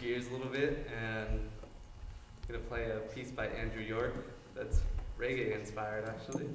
Gears a little bit and I'm gonna play a piece by Andrew York that's reggae inspired actually.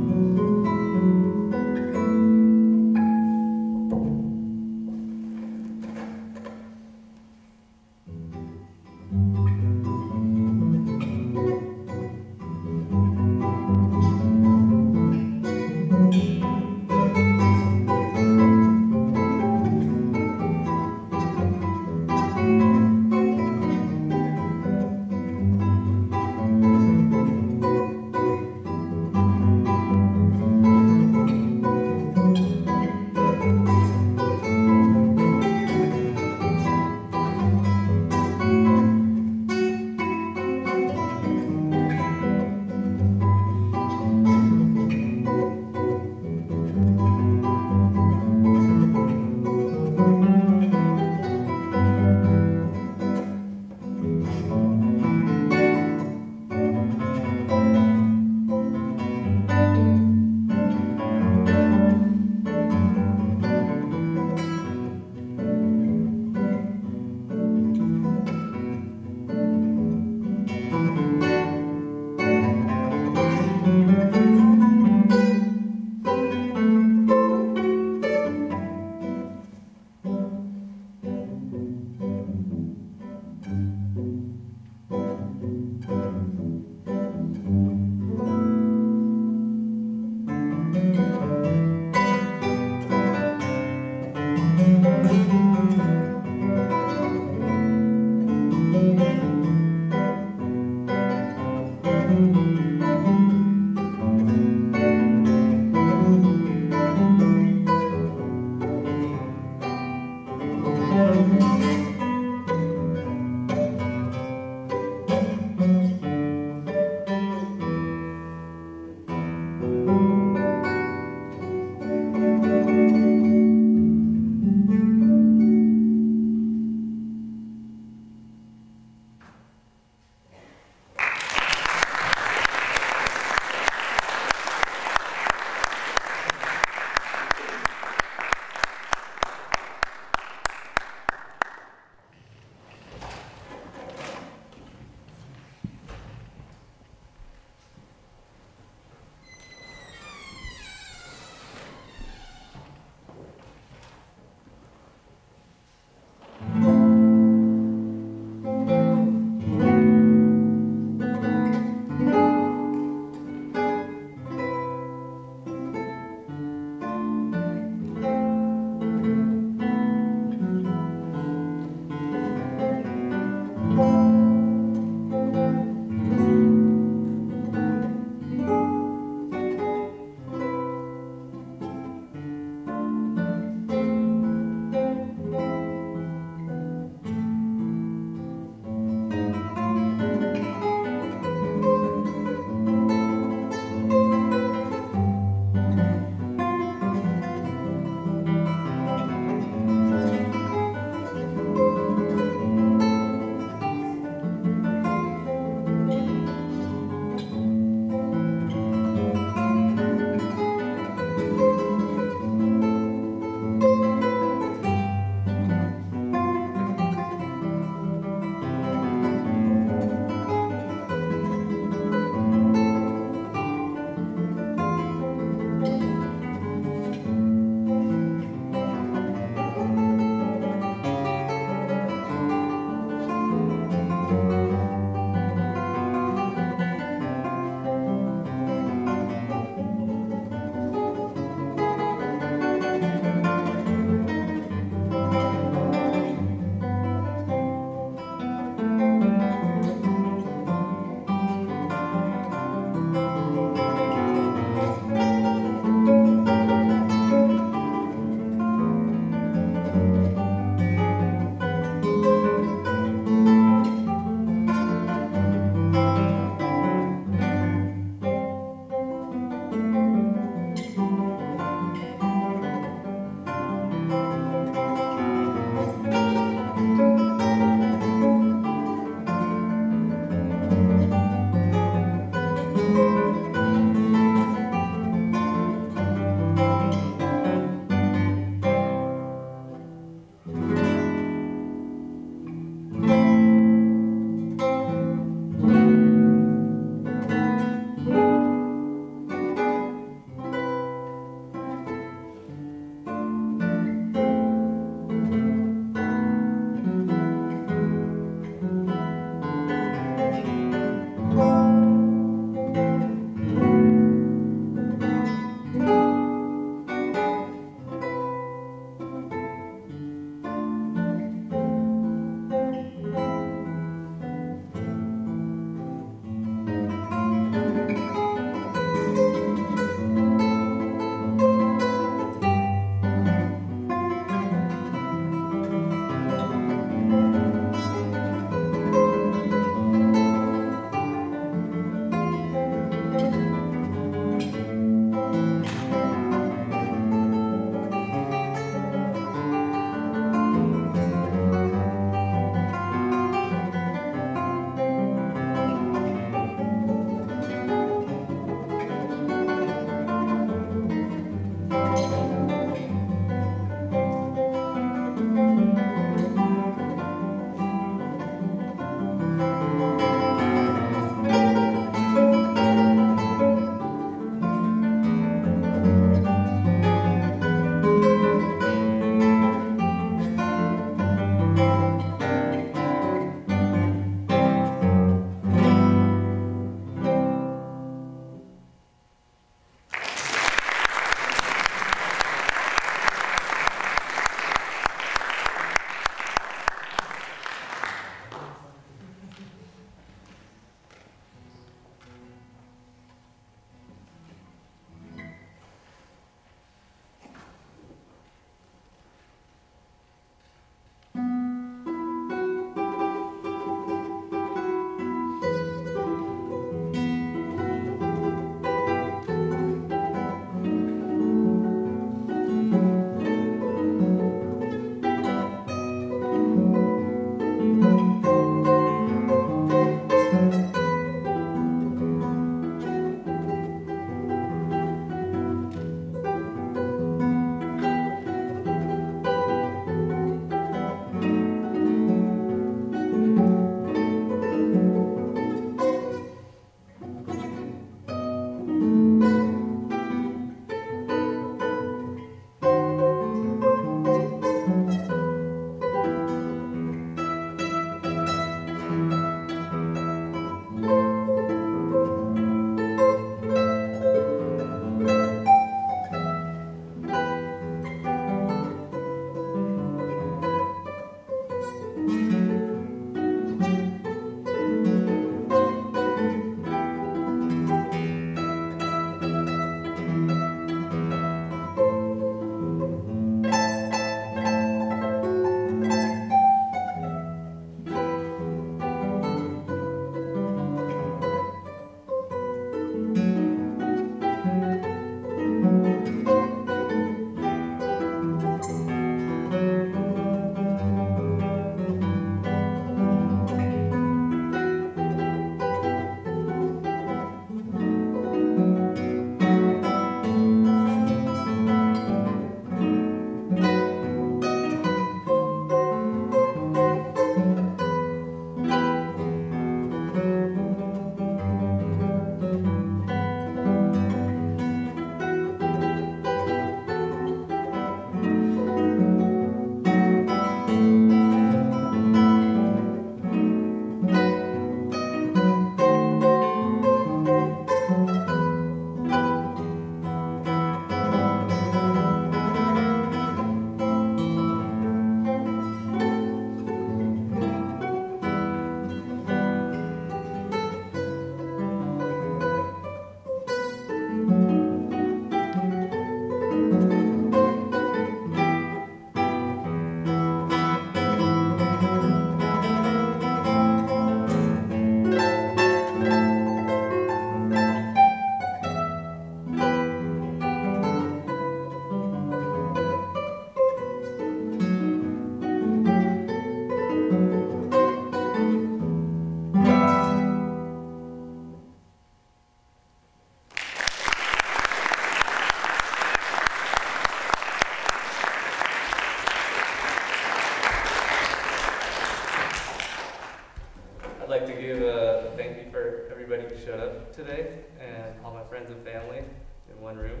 Everybody showed up today and all my friends and family in one room.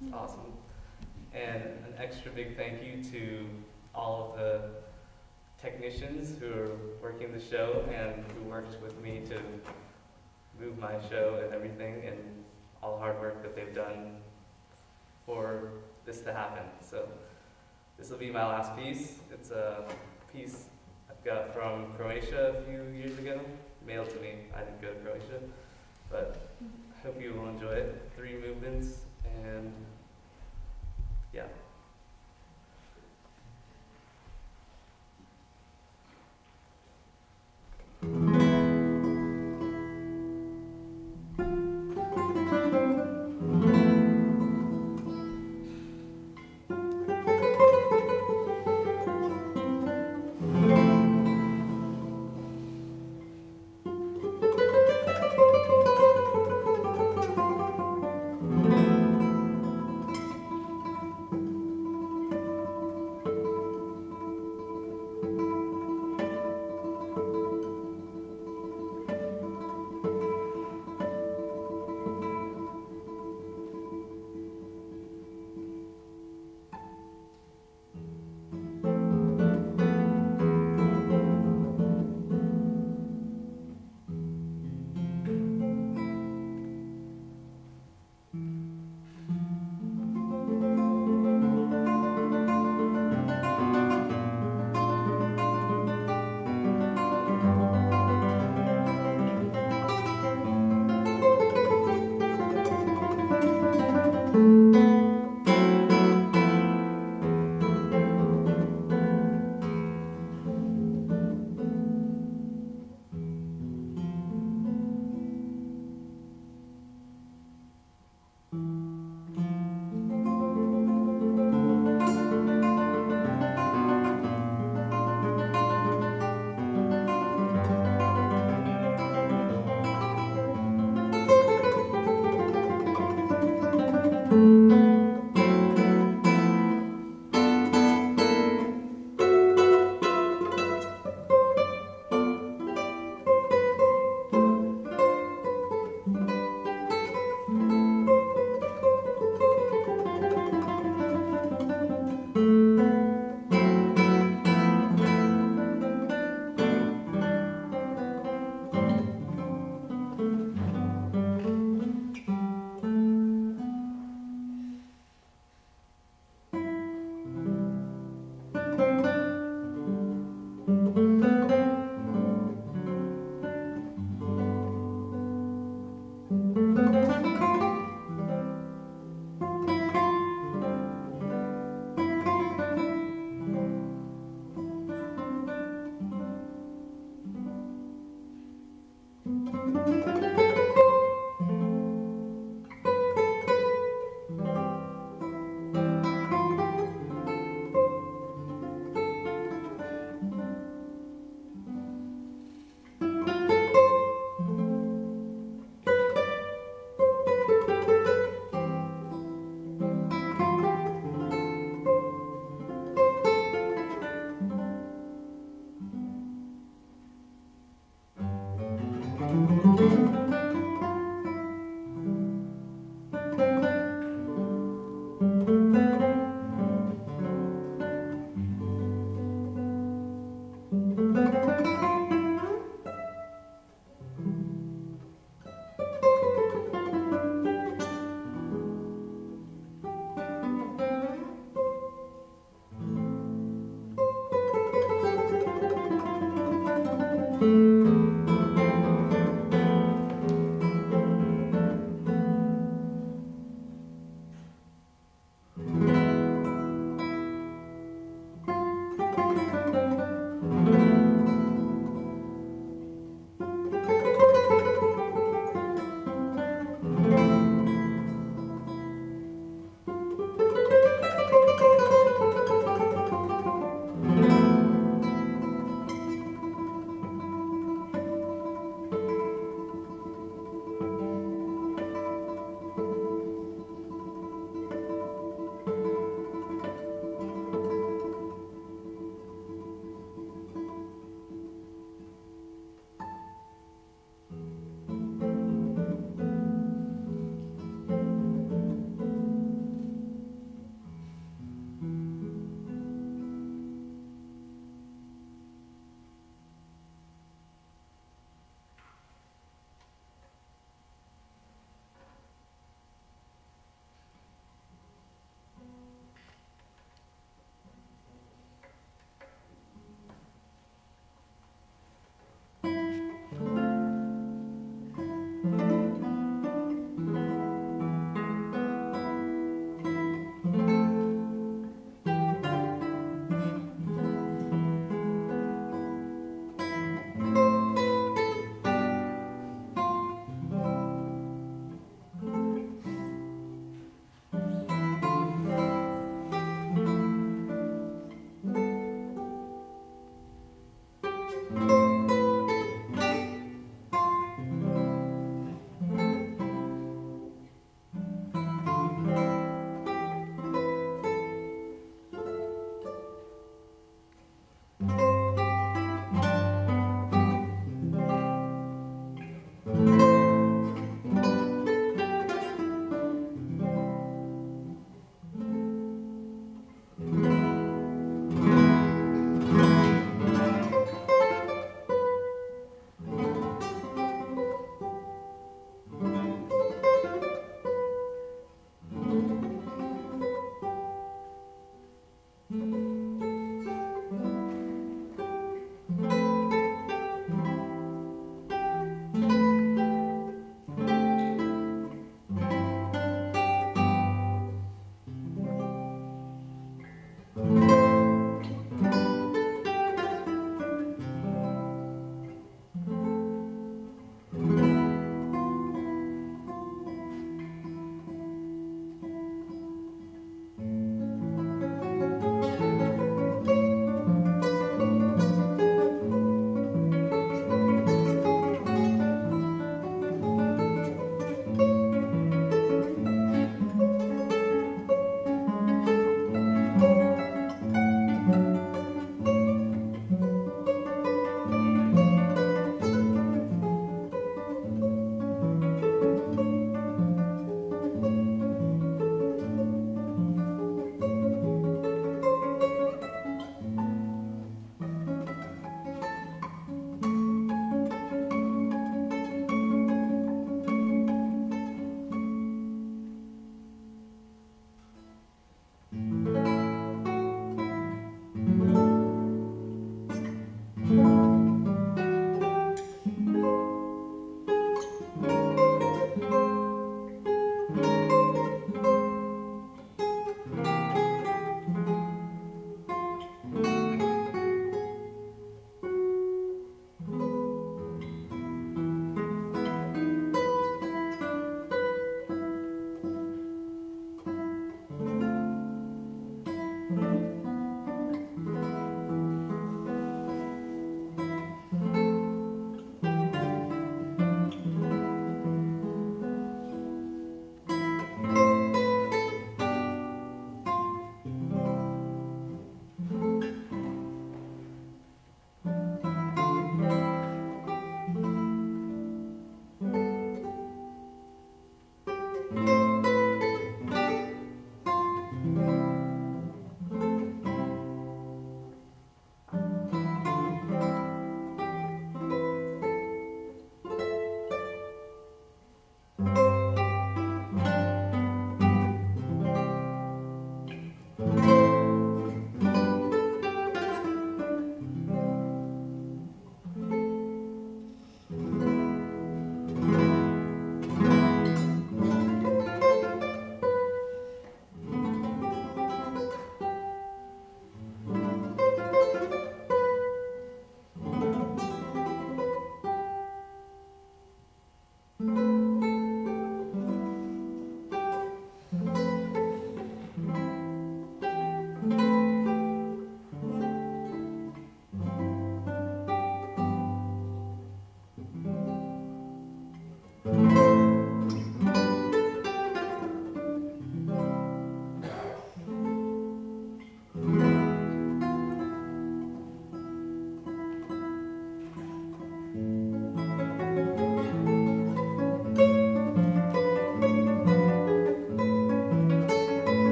It's awesome. And an extra big thank you to all of the technicians who are working the show and who worked with me to move my show and everything and all the hard work that they've done for this to happen. So this will be my last piece. It's a piece I've got from Croatia a few years ago, mailed to me. I didn't go to Croatia, but I hope you will enjoy it. Three movements and yeah.